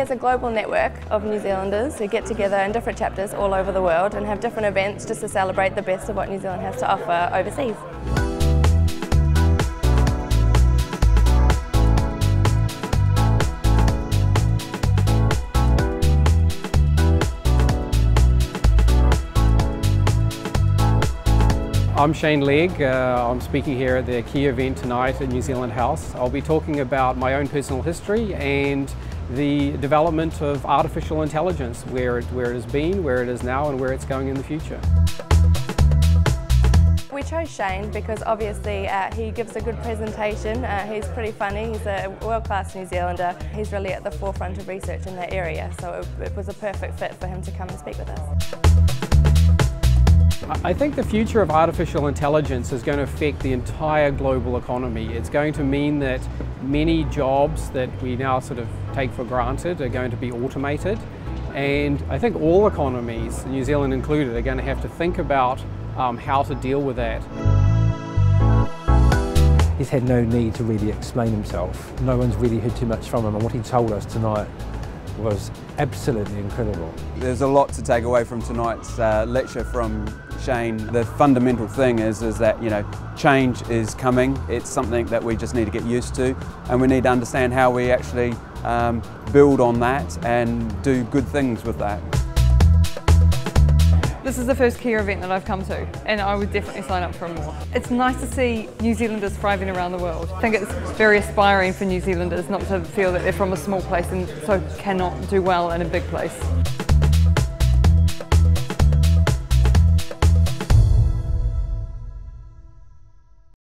has a global network of New Zealanders who get together in different chapters all over the world and have different events just to celebrate the best of what New Zealand has to offer overseas. I'm Shane Legg. Uh, I'm speaking here at the Kea event tonight at New Zealand House. I'll be talking about my own personal history and the development of artificial intelligence, where it, where it has been, where it is now and where it's going in the future. We chose Shane because obviously uh, he gives a good presentation, uh, he's pretty funny, he's a world-class New Zealander, he's really at the forefront of research in that area so it, it was a perfect fit for him to come and speak with us. I think the future of artificial intelligence is going to affect the entire global economy. It's going to mean that many jobs that we now sort of take for granted are going to be automated. And I think all economies, New Zealand included, are going to have to think about um, how to deal with that. He's had no need to really explain himself. No one's really heard too much from him and what he told us tonight was absolutely incredible. There's a lot to take away from tonight's uh, lecture from Shane. The fundamental thing is, is that you know change is coming. It's something that we just need to get used to and we need to understand how we actually um, build on that and do good things with that. This is the first KEA event that I've come to and I would definitely sign up for more. It's nice to see New Zealanders thriving around the world. I think it's very aspiring for New Zealanders not to feel that they're from a small place and so cannot do well in a big place.